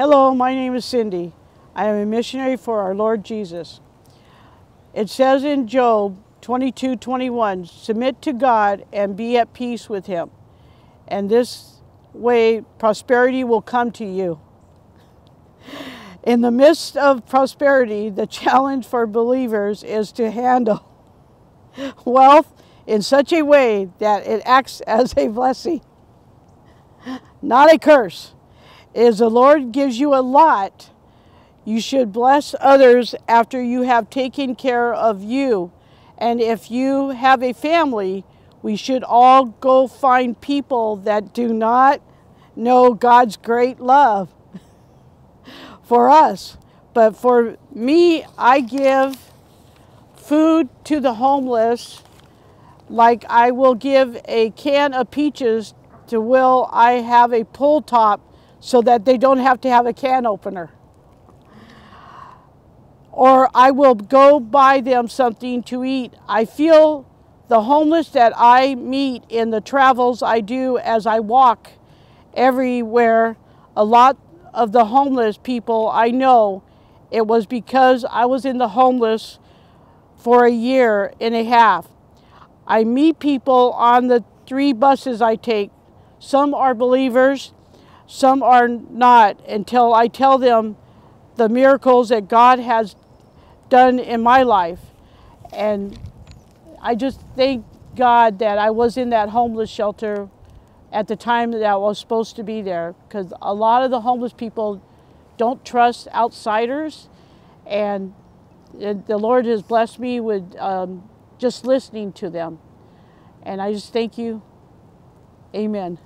Hello, my name is Cindy. I am a missionary for our Lord Jesus. It says in Job 22 21, submit to God and be at peace with Him. And this way, prosperity will come to you. In the midst of prosperity, the challenge for believers is to handle wealth in such a way that it acts as a blessing, not a curse. As the Lord gives you a lot, you should bless others after you have taken care of you. And if you have a family, we should all go find people that do not know God's great love for us. But for me, I give food to the homeless like I will give a can of peaches to Will, I have a pull top so that they don't have to have a can opener. Or I will go buy them something to eat. I feel the homeless that I meet in the travels I do as I walk everywhere, a lot of the homeless people I know, it was because I was in the homeless for a year and a half. I meet people on the three buses I take. Some are believers, some are not, until I tell them the miracles that God has done in my life. And I just thank God that I was in that homeless shelter at the time that I was supposed to be there because a lot of the homeless people don't trust outsiders and the Lord has blessed me with um, just listening to them. And I just thank you. Amen.